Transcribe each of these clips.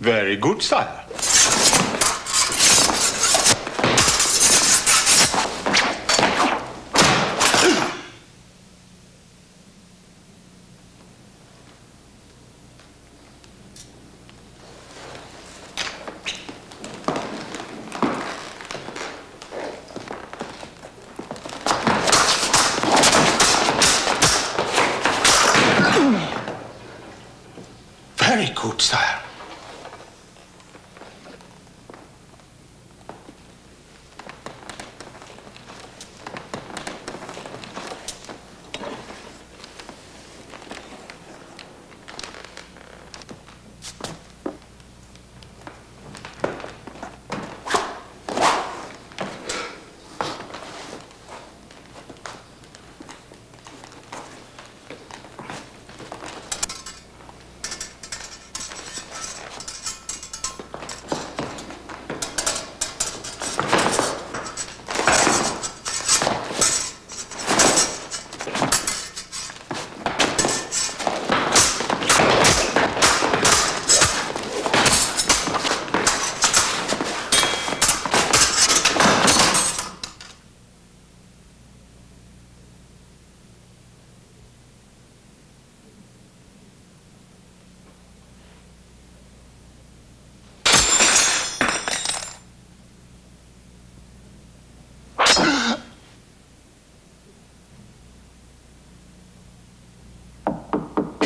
Very good, sire. Very good, sire.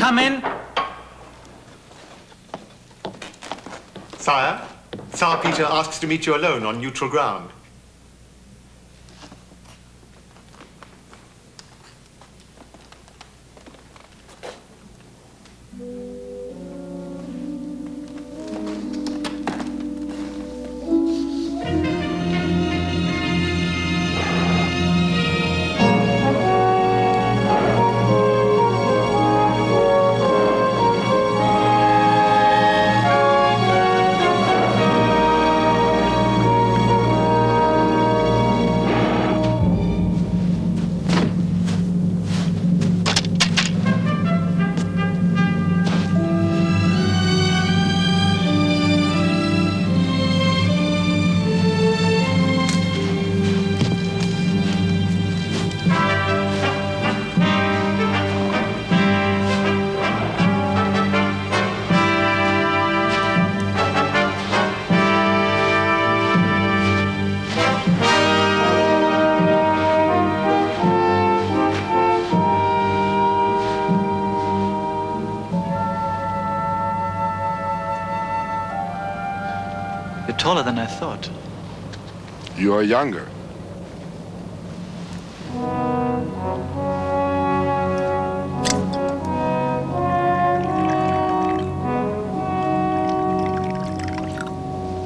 Come in. Sire, Tsar Peter asks to meet you alone on neutral ground. You're taller than I thought. You are younger.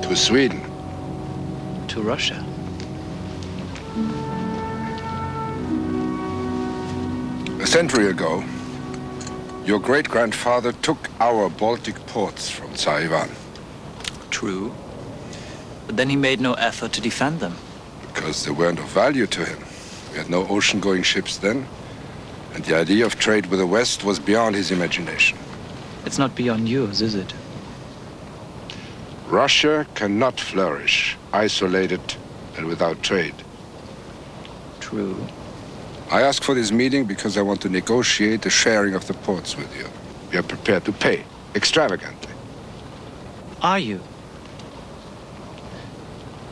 To Sweden. To Russia. A century ago, your great grandfather took our Baltic ports from Tsar Ivan True. But then he made no effort to defend them. because they weren't of value to him. We had no ocean going ships then, and the idea of trade with the West was beyond his imagination. It's not beyond yours, is it? Russia cannot flourish isolated and without trade. True. I ask for this meeting because I want to negotiate the sharing of the ports with you. We are prepared to pay extravagantly. Are you?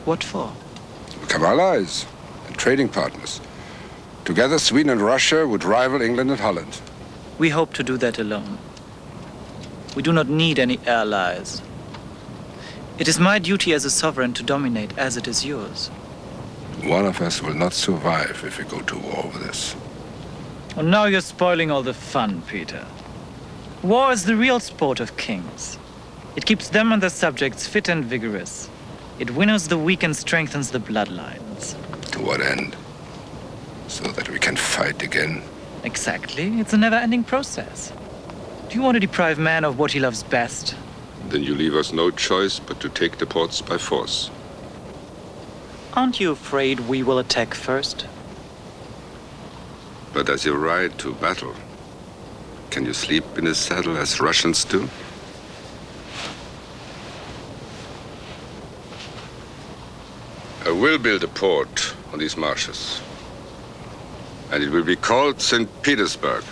What for? to Become allies and trading partners. Together, Sweden and Russia would rival England and Holland. We hope to do that alone. We do not need any allies. It is my duty as a sovereign to dominate as it is yours. One of us will not survive if we go to war with this. And now you're spoiling all the fun, Peter. War is the real sport of kings. It keeps them and their subjects fit and vigorous. It winnows the weak and strengthens the bloodlines. To what end? So that we can fight again. Exactly. It's a never ending process. Do you want to deprive man of what he loves best? Then you leave us no choice but to take the ports by force. Aren't you afraid we will attack first? But as you ride to battle, can you sleep in a saddle as Russians do? I will build a port on these marshes. And it will be called St. Petersburg.